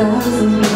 thousand